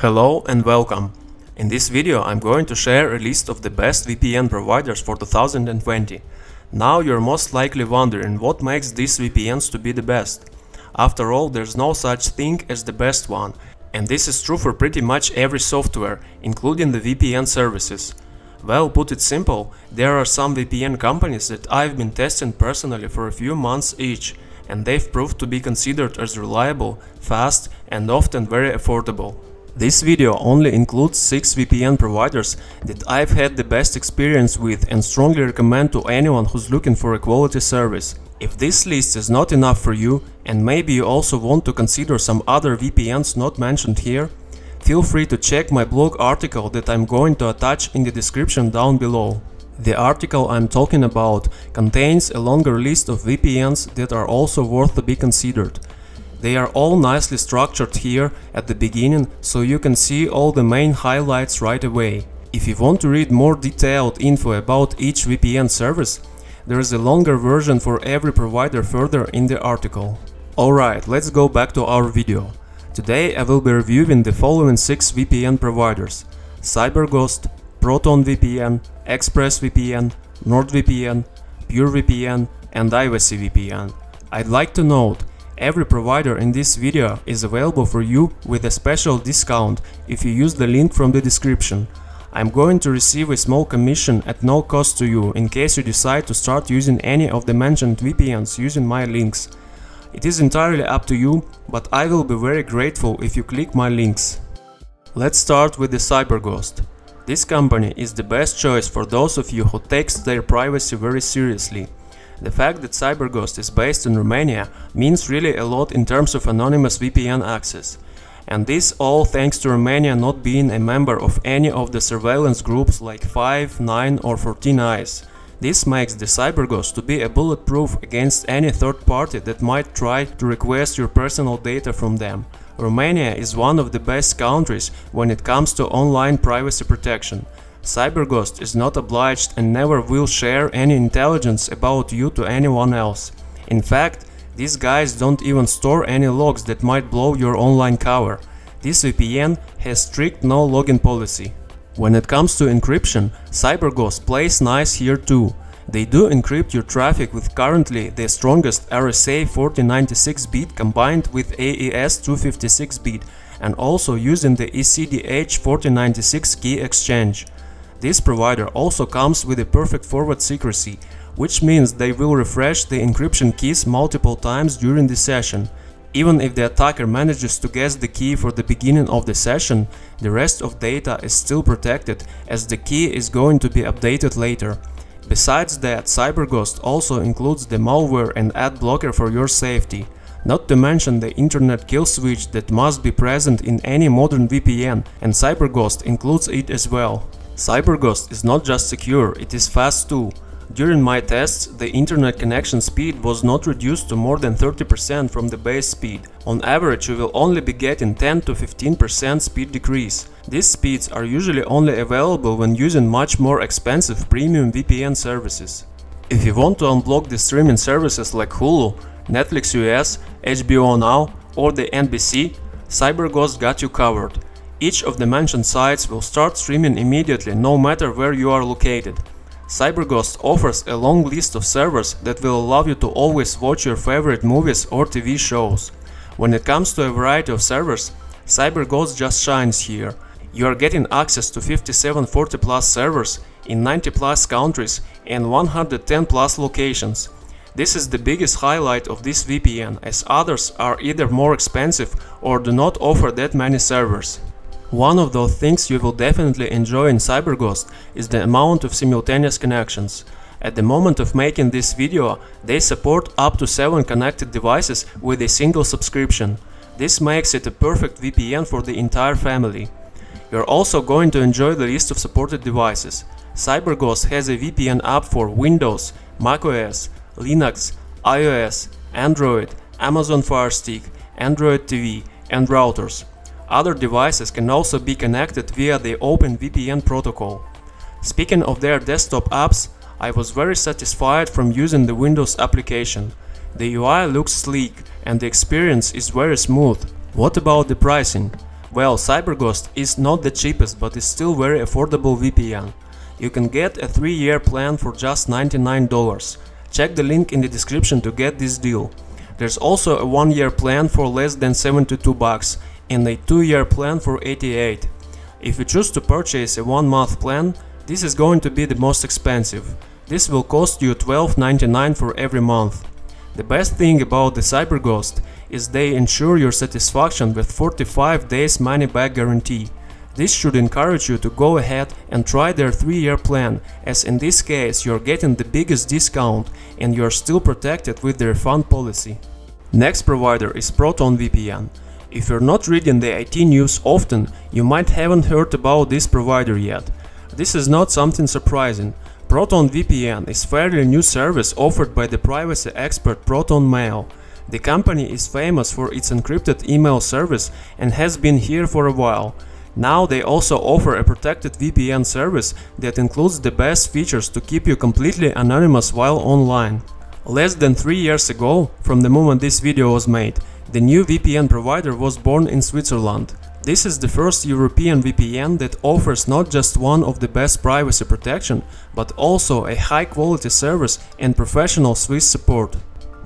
Hello and welcome. In this video I'm going to share a list of the best VPN providers for 2020. Now you're most likely wondering what makes these VPNs to be the best. After all, there's no such thing as the best one, and this is true for pretty much every software, including the VPN services. Well, put it simple, there are some VPN companies that I've been testing personally for a few months each, and they've proved to be considered as reliable, fast and often very affordable. This video only includes 6 VPN providers that I've had the best experience with and strongly recommend to anyone who's looking for a quality service. If this list is not enough for you, and maybe you also want to consider some other VPNs not mentioned here, feel free to check my blog article that I'm going to attach in the description down below. The article I'm talking about contains a longer list of VPNs that are also worth to be considered. They are all nicely structured here at the beginning so you can see all the main highlights right away. If you want to read more detailed info about each VPN service, there is a longer version for every provider further in the article. Alright, let's go back to our video. Today I will be reviewing the following 6 VPN providers CyberGhost, ProtonVPN, ExpressVPN, NordVPN, PureVPN and IvacyVPN. I'd like to note, every provider in this video is available for you with a special discount if you use the link from the description. I'm going to receive a small commission at no cost to you in case you decide to start using any of the mentioned VPNs using my links. It is entirely up to you, but I will be very grateful if you click my links. Let's start with the CyberGhost. This company is the best choice for those of you who takes their privacy very seriously. The fact that CyberGhost is based in Romania means really a lot in terms of anonymous VPN access. And this all thanks to Romania not being a member of any of the surveillance groups like 5, 9 or 14 Eyes. This makes the CyberGhost to be a bulletproof against any third party that might try to request your personal data from them. Romania is one of the best countries when it comes to online privacy protection. CyberGhost is not obliged and never will share any intelligence about you to anyone else. In fact, these guys don't even store any logs that might blow your online cover. This VPN has strict no login policy. When it comes to encryption, CyberGhost plays nice here too. They do encrypt your traffic with currently the strongest RSA 4096-bit combined with AES 256-bit and also using the ECDH 4096 key exchange. This provider also comes with a perfect forward secrecy, which means they will refresh the encryption keys multiple times during the session. Even if the attacker manages to guess the key for the beginning of the session, the rest of data is still protected as the key is going to be updated later. Besides that, CyberGhost also includes the malware and ad blocker for your safety. Not to mention the internet kill switch that must be present in any modern VPN and CyberGhost includes it as well. CyberGhost is not just secure, it is fast too. During my tests, the internet connection speed was not reduced to more than 30% from the base speed. On average, you will only be getting 10 to 15% speed decrease. These speeds are usually only available when using much more expensive premium VPN services. If you want to unblock the streaming services like Hulu, Netflix US, HBO Now or the NBC, CyberGhost got you covered. Each of the mentioned sites will start streaming immediately no matter where you are located. CyberGhost offers a long list of servers that will allow you to always watch your favorite movies or TV shows. When it comes to a variety of servers, CyberGhost just shines here. You are getting access to 5740 plus servers in 90 plus countries and 110 plus locations. This is the biggest highlight of this VPN as others are either more expensive or do not offer that many servers. One of those things you will definitely enjoy in CyberGhost is the amount of simultaneous connections. At the moment of making this video, they support up to 7 connected devices with a single subscription. This makes it a perfect VPN for the entire family. You're also going to enjoy the list of supported devices. CyberGhost has a VPN app for Windows, macOS, Linux, iOS, Android, Amazon Fire Stick, Android TV and routers. Other devices can also be connected via the OpenVPN protocol. Speaking of their desktop apps, I was very satisfied from using the Windows application. The UI looks sleek and the experience is very smooth. What about the pricing? Well, CyberGhost is not the cheapest but is still very affordable VPN. You can get a 3-year plan for just $99. Check the link in the description to get this deal. There's also a 1-year plan for less than 72 bucks and a 2-year plan for 88. If you choose to purchase a 1-month plan, this is going to be the most expensive. This will cost you $12.99 for every month. The best thing about the CyberGhost is they ensure your satisfaction with 45 days money back guarantee. This should encourage you to go ahead and try their 3-year plan, as in this case you're getting the biggest discount and you're still protected with their refund policy. Next provider is ProtonVPN. If you're not reading the IT news often, you might haven't heard about this provider yet. This is not something surprising. ProtonVPN is fairly new service offered by the privacy expert ProtonMail. The company is famous for its encrypted email service and has been here for a while. Now they also offer a protected VPN service that includes the best features to keep you completely anonymous while online. Less than 3 years ago, from the moment this video was made, the new VPN provider was born in Switzerland. This is the first European VPN that offers not just one of the best privacy protection, but also a high quality service and professional Swiss support.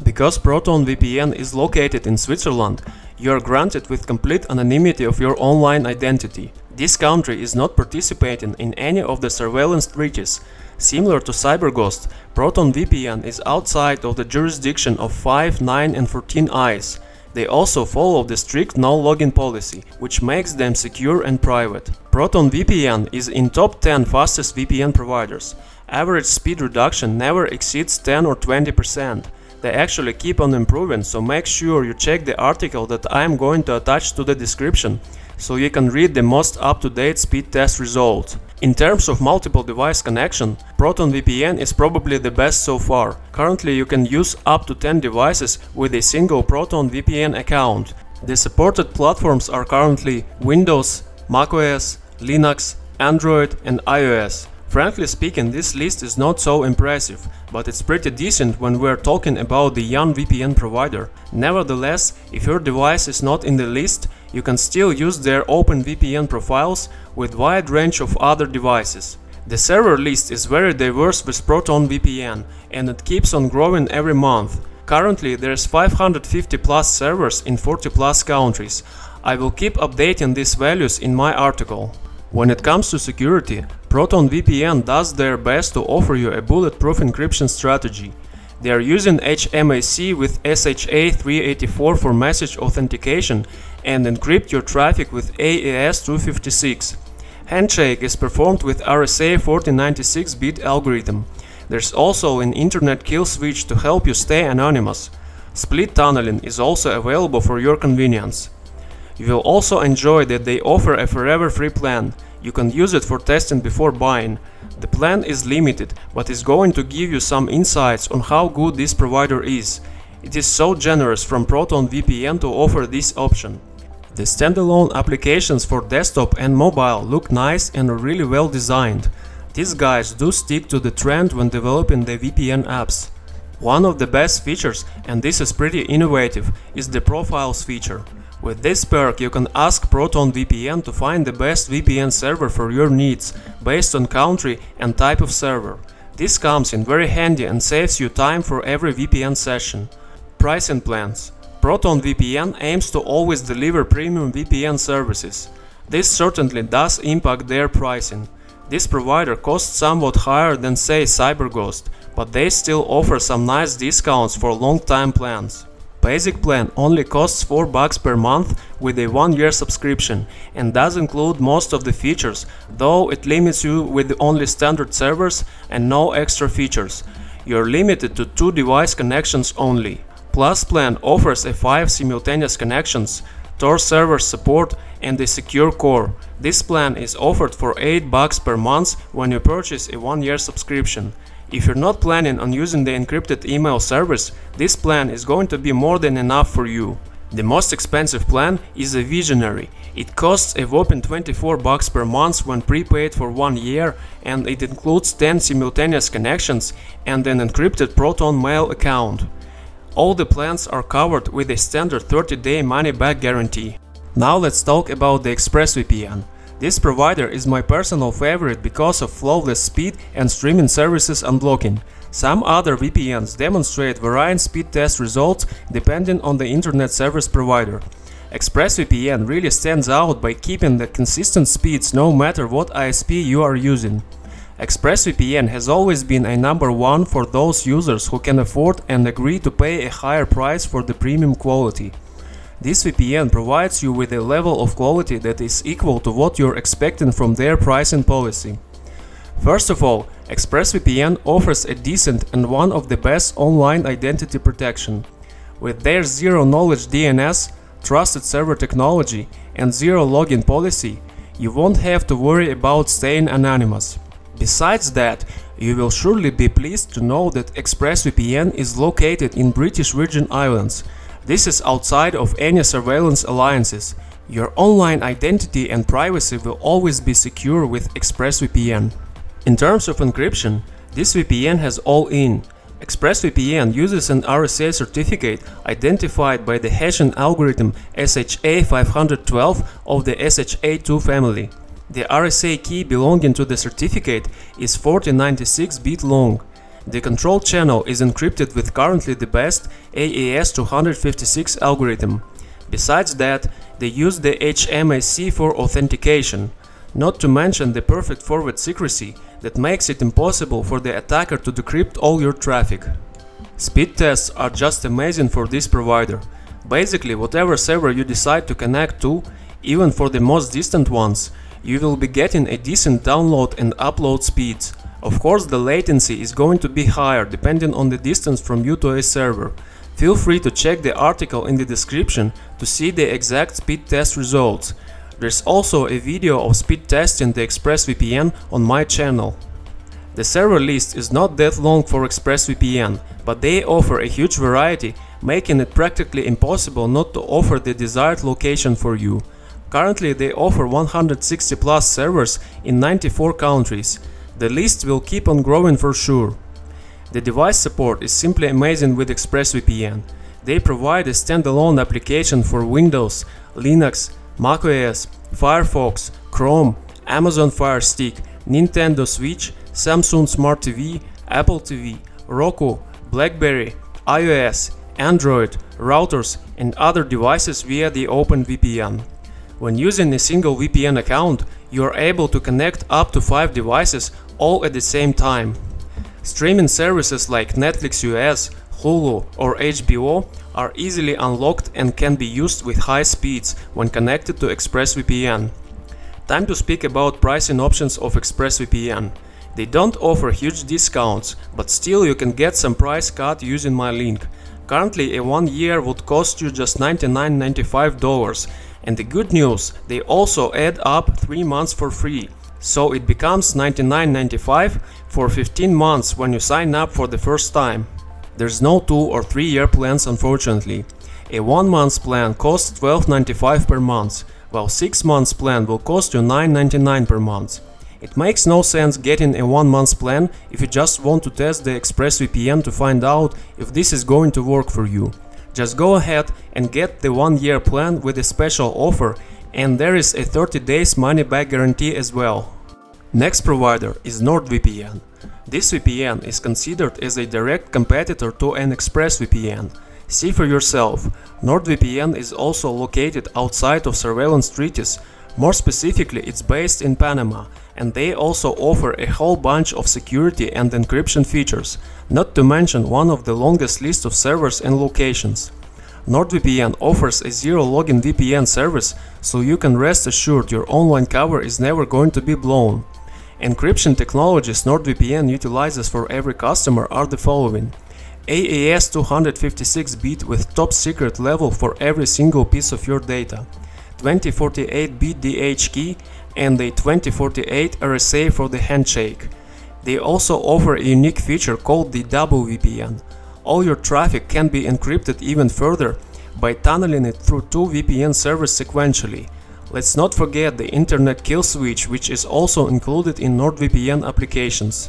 Because Proton VPN is located in Switzerland, you are granted with complete anonymity of your online identity. This country is not participating in any of the surveillance treaties. Similar to CyberGhost, ProtonVPN is outside of the jurisdiction of 5, 9 and 14 eyes. They also follow the strict no-login policy, which makes them secure and private. ProtonVPN is in top 10 fastest VPN providers. Average speed reduction never exceeds 10 or 20%. They actually keep on improving, so make sure you check the article that I am going to attach to the description, so you can read the most up-to-date speed test results. In terms of multiple device connection, ProtonVPN is probably the best so far. Currently you can use up to 10 devices with a single ProtonVPN account. The supported platforms are currently Windows, macOS, Linux, Android and iOS. Frankly speaking, this list is not so impressive, but it's pretty decent when we're talking about the young VPN provider. Nevertheless, if your device is not in the list, you can still use their OpenVPN profiles with wide range of other devices. The server list is very diverse with Proton VPN and it keeps on growing every month. Currently there's 550 plus servers in 40 plus countries. I will keep updating these values in my article. When it comes to security, ProtonVPN does their best to offer you a bulletproof encryption strategy. They are using HMAC with SHA-384 for message authentication and encrypt your traffic with AES-256. Handshake is performed with RSA 4096-bit algorithm. There's also an internet kill switch to help you stay anonymous. Split tunneling is also available for your convenience. You will also enjoy that they offer a forever free plan. You can use it for testing before buying. The plan is limited, but is going to give you some insights on how good this provider is. It is so generous from Proton VPN to offer this option. The standalone applications for desktop and mobile look nice and are really well designed. These guys do stick to the trend when developing the VPN apps. One of the best features, and this is pretty innovative, is the profiles feature. With this perk you can ask ProtonVPN to find the best VPN server for your needs, based on country and type of server. This comes in very handy and saves you time for every VPN session. Pricing plans ProtonVPN aims to always deliver premium VPN services. This certainly does impact their pricing. This provider costs somewhat higher than say CyberGhost, but they still offer some nice discounts for long-time plans. Basic plan only costs 4 bucks per month with a 1 year subscription and does include most of the features, though it limits you with only standard servers and no extra features. You're limited to 2 device connections only. Plus plan offers a 5 simultaneous connections, Tor server support and a secure core. This plan is offered for 8 bucks per month when you purchase a 1 year subscription. If you're not planning on using the encrypted email service, this plan is going to be more than enough for you. The most expensive plan is a Visionary. It costs a whopping 24 bucks per month when prepaid for one year and it includes 10 simultaneous connections and an encrypted Proton Mail account. All the plans are covered with a standard 30-day money-back guarantee. Now let's talk about the ExpressVPN. This provider is my personal favorite because of flawless speed and streaming services unblocking. Some other VPNs demonstrate varying speed test results depending on the internet service provider. ExpressVPN really stands out by keeping the consistent speeds no matter what ISP you are using. ExpressVPN has always been a number one for those users who can afford and agree to pay a higher price for the premium quality. This VPN provides you with a level of quality that is equal to what you're expecting from their pricing policy. First of all, ExpressVPN offers a decent and one of the best online identity protection. With their zero-knowledge DNS, trusted server technology, and zero login policy, you won't have to worry about staying anonymous. Besides that, you will surely be pleased to know that ExpressVPN is located in British Virgin Islands. This is outside of any surveillance alliances. Your online identity and privacy will always be secure with ExpressVPN. In terms of encryption, this VPN has all-in, ExpressVPN uses an RSA certificate identified by the hashing algorithm SHA-512 of the SHA-2 family. The RSA key belonging to the certificate is 4096 bit long. The control channel is encrypted with currently the best AES-256 algorithm. Besides that, they use the HMAC for authentication, not to mention the perfect forward secrecy that makes it impossible for the attacker to decrypt all your traffic. Speed tests are just amazing for this provider. Basically, whatever server you decide to connect to, even for the most distant ones, you will be getting a decent download and upload speeds. Of course, the latency is going to be higher depending on the distance from you to a server. Feel free to check the article in the description to see the exact speed test results. There's also a video of speed testing the ExpressVPN on my channel. The server list is not that long for ExpressVPN, but they offer a huge variety, making it practically impossible not to offer the desired location for you. Currently they offer 160 plus servers in 94 countries. The list will keep on growing for sure. The device support is simply amazing with ExpressVPN. They provide a standalone application for Windows, Linux, macOS, Firefox, Chrome, Amazon Fire Stick, Nintendo Switch, Samsung Smart TV, Apple TV, Roku, BlackBerry, iOS, Android, routers and other devices via the OpenVPN. When using a single VPN account, you are able to connect up to 5 devices all at the same time. Streaming services like Netflix US, Hulu or HBO are easily unlocked and can be used with high speeds when connected to ExpressVPN. Time to speak about pricing options of ExpressVPN. They don't offer huge discounts, but still you can get some price cut using my link. Currently a one year would cost you just $99.95 and the good news, they also add up 3 months for free. So it becomes $99.95 for 15 months when you sign up for the first time. There's no 2 or 3 year plans unfortunately. A 1 month plan costs $12.95 per month, while 6 months plan will cost you $9.99 per month. It makes no sense getting a 1 month plan if you just want to test the ExpressVPN to find out if this is going to work for you. Just go ahead and get the 1 year plan with a special offer and there is a 30 days money back guarantee as well. Next provider is NordVPN. This VPN is considered as a direct competitor to an ExpressVPN. See for yourself, NordVPN is also located outside of surveillance treaties, more specifically it's based in Panama, and they also offer a whole bunch of security and encryption features, not to mention one of the longest list of servers and locations. NordVPN offers a zero login VPN service, so you can rest assured your online cover is never going to be blown. Encryption technologies NordVPN utilizes for every customer are the following. AES 256-bit with top secret level for every single piece of your data, 2048-bit DH key and a 2048 RSA for the handshake. They also offer a unique feature called the double VPN. All your traffic can be encrypted even further by tunneling it through two VPN servers sequentially, Let's not forget the internet kill switch which is also included in NordVPN applications.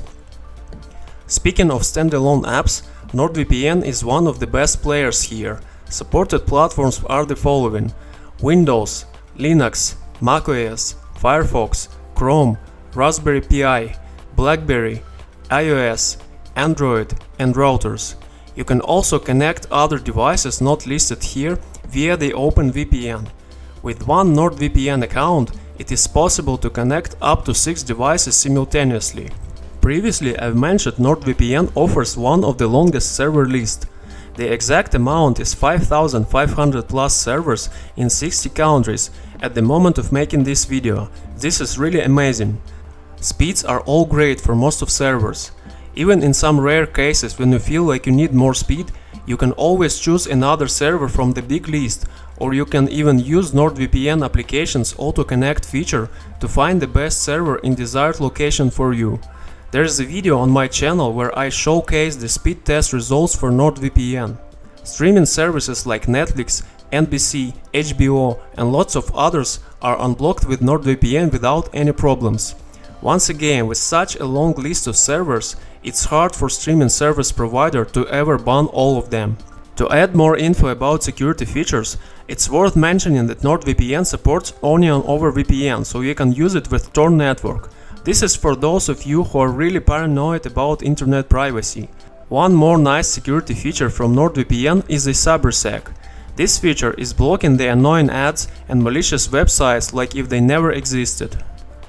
Speaking of standalone apps, NordVPN is one of the best players here. Supported platforms are the following Windows, Linux, macOS, Firefox, Chrome, Raspberry Pi, BlackBerry, iOS, Android and routers. You can also connect other devices not listed here via the OpenVPN. With one NordVPN account, it is possible to connect up to 6 devices simultaneously. Previously I've mentioned NordVPN offers one of the longest server list. The exact amount is 5500 plus servers in 60 countries at the moment of making this video. This is really amazing. Speeds are all great for most of servers. Even in some rare cases when you feel like you need more speed, you can always choose another server from the big list, or you can even use NordVPN application's auto-connect feature to find the best server in desired location for you. There's a video on my channel where I showcase the speed test results for NordVPN. Streaming services like Netflix, NBC, HBO and lots of others are unblocked with NordVPN without any problems. Once again, with such a long list of servers, it's hard for streaming service provider to ever ban all of them. To add more info about security features, it's worth mentioning that NordVPN supports Onion over VPN, so you can use it with Tor network. This is for those of you who are really paranoid about internet privacy. One more nice security feature from NordVPN is the CyberSec. This feature is blocking the annoying ads and malicious websites like if they never existed.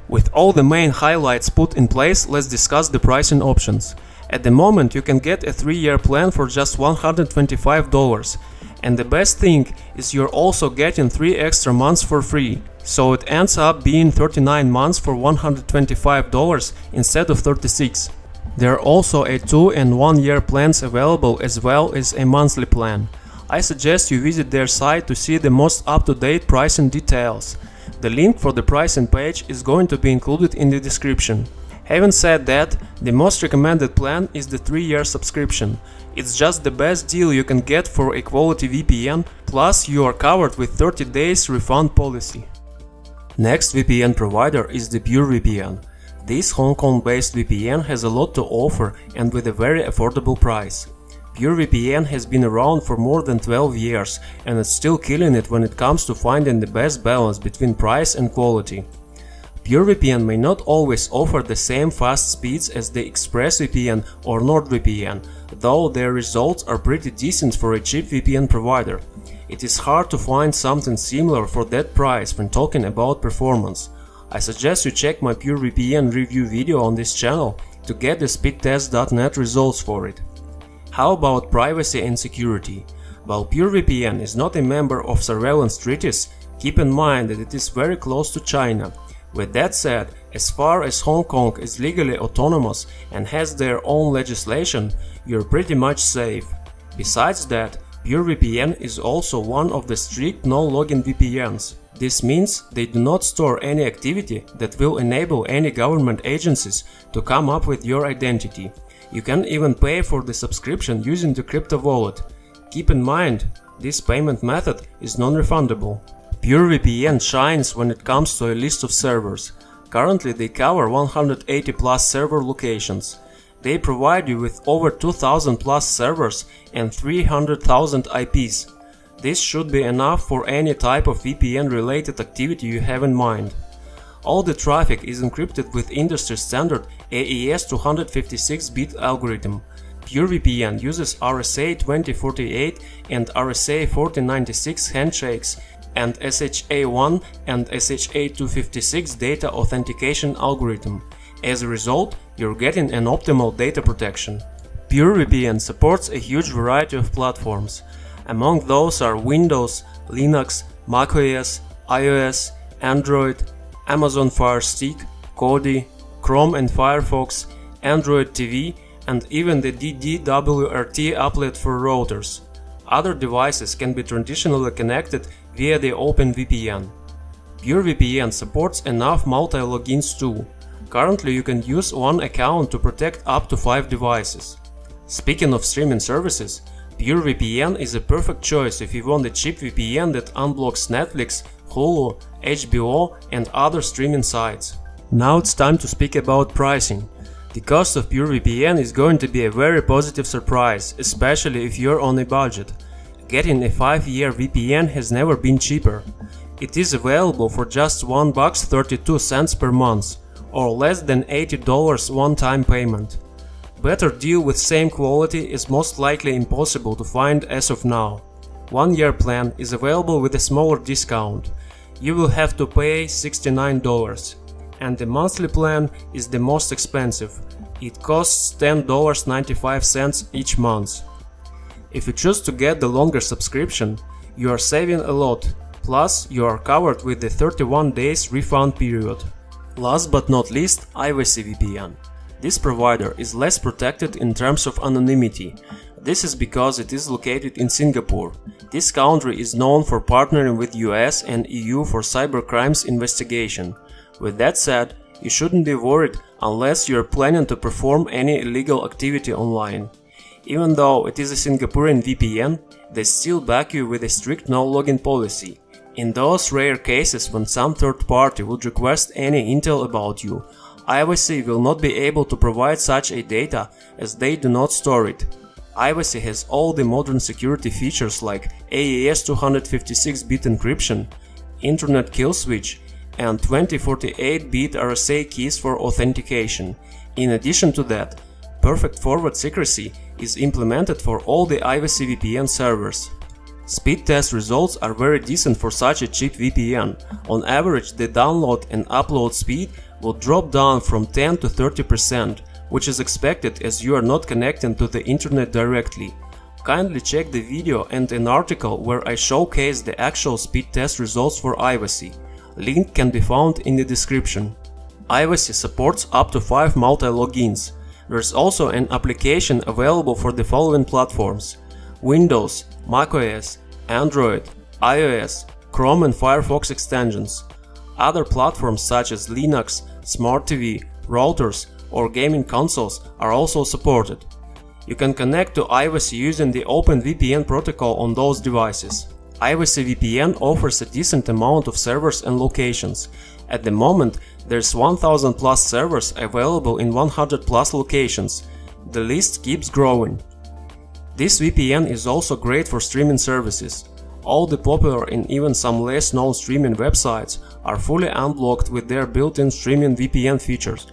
With all the main highlights put in place, let's discuss the pricing options. At the moment you can get a 3-year plan for just $125 and the best thing is you're also getting 3 extra months for free, so it ends up being 39 months for $125 instead of 36. There are also a 2 and 1 year plans available as well as a monthly plan. I suggest you visit their site to see the most up-to-date pricing details. The link for the pricing page is going to be included in the description. Having said that, the most recommended plan is the 3-year subscription. It's just the best deal you can get for a quality VPN, plus you are covered with 30 days refund policy. Next VPN provider is the PureVPN. This Hong Kong based VPN has a lot to offer and with a very affordable price. PureVPN has been around for more than 12 years and it's still killing it when it comes to finding the best balance between price and quality. PureVPN may not always offer the same fast speeds as the ExpressVPN or NordVPN, though their results are pretty decent for a cheap VPN provider. It is hard to find something similar for that price when talking about performance. I suggest you check my PureVPN review video on this channel to get the speedtest.net results for it. How about privacy and security? While PureVPN is not a member of surveillance treaties, keep in mind that it is very close to China. With that said, as far as Hong Kong is legally autonomous and has their own legislation, you're pretty much safe. Besides that, PureVPN is also one of the strict no-login VPNs. This means they do not store any activity that will enable any government agencies to come up with your identity. You can even pay for the subscription using the crypto wallet. Keep in mind, this payment method is non-refundable. PureVPN shines when it comes to a list of servers. Currently they cover 180 plus server locations. They provide you with over 2000 plus servers and 300,000 IPs. This should be enough for any type of VPN related activity you have in mind. All the traffic is encrypted with industry standard AES 256-bit algorithm. PureVPN uses RSA 2048 and RSA 4096 handshakes and SHA-1 and SHA-256 data authentication algorithm. As a result, you're getting an optimal data protection. PureVPN supports a huge variety of platforms. Among those are Windows, Linux, macOS, iOS, Android, Amazon Fire Stick, Kodi, Chrome and Firefox, Android TV and even the DDWRT applet for routers. Other devices can be traditionally connected via the OpenVPN. PureVPN supports enough multi-logins too. Currently you can use one account to protect up to 5 devices. Speaking of streaming services, PureVPN is a perfect choice if you want a cheap VPN that unblocks Netflix, Hulu, HBO and other streaming sites. Now it's time to speak about pricing. The cost of PureVPN is going to be a very positive surprise, especially if you're on a budget. Getting a 5-year VPN has never been cheaper. It is available for just 1 bucks 32 cents per month or less than $80 one-time payment. Better deal with same quality is most likely impossible to find as of now. One year plan is available with a smaller discount. You will have to pay $69 and the monthly plan is the most expensive. It costs $10.95 each month. If you choose to get the longer subscription, you are saving a lot, plus you are covered with the 31 days refund period. Last but not least, Ivacy VPN. This provider is less protected in terms of anonymity. This is because it is located in Singapore. This country is known for partnering with US and EU for cybercrimes investigation. With that said, you shouldn't be worried unless you are planning to perform any illegal activity online. Even though it is a Singaporean VPN, they still back you with a strict no-login policy. In those rare cases when some third party would request any intel about you, Ivacy will not be able to provide such a data as they do not store it. Ivacy has all the modern security features like AES 256-bit encryption, Internet kill switch, and 2048-bit RSA keys for authentication. In addition to that, perfect forward secrecy is implemented for all the Ivacy VPN servers. Speed test results are very decent for such a cheap VPN. On average, the download and upload speed will drop down from 10 to 30%, which is expected as you are not connecting to the internet directly. Kindly check the video and an article where I showcase the actual speed test results for Ivacy. Link can be found in the description. Ivacy supports up to 5 multi-logins. There's also an application available for the following platforms Windows, macOS, Android, iOS, Chrome and Firefox extensions. Other platforms such as Linux, Smart TV, routers or gaming consoles are also supported. You can connect to Ivacy using the OpenVPN protocol on those devices. Ivacy VPN offers a decent amount of servers and locations. At the moment, there's 1000 plus servers available in 100 plus locations. The list keeps growing. This VPN is also great for streaming services. All the popular and even some less known streaming websites are fully unblocked with their built-in streaming VPN features.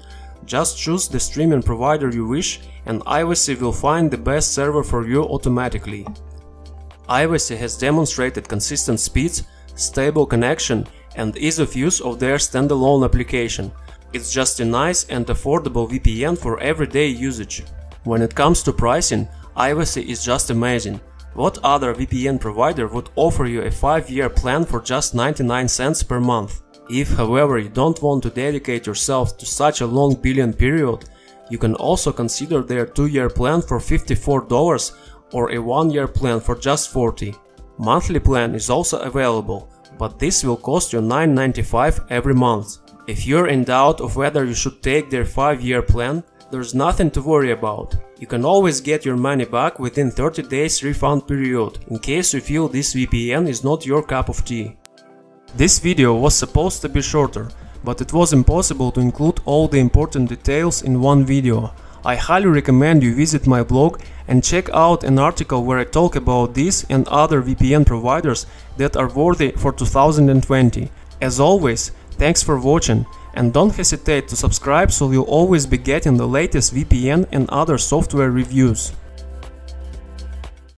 Just choose the streaming provider you wish and Ivacy will find the best server for you automatically. Ivacy has demonstrated consistent speeds, stable connection and ease of use of their standalone application. It's just a nice and affordable VPN for everyday usage. When it comes to pricing, Ivacy is just amazing. What other VPN provider would offer you a 5-year plan for just 99 cents per month? If however you don't want to dedicate yourself to such a long billion period, you can also consider their 2-year plan for $54 or a 1-year plan for just 40. Monthly plan is also available, but this will cost you $9.95 every month. If you're in doubt of whether you should take their 5-year plan, there's nothing to worry about. You can always get your money back within 30 days refund period, in case you feel this VPN is not your cup of tea. This video was supposed to be shorter, but it was impossible to include all the important details in one video. I highly recommend you visit my blog and check out an article where I talk about this and other VPN providers that are worthy for 2020. As always, thanks for watching and don't hesitate to subscribe so you'll always be getting the latest VPN and other software reviews.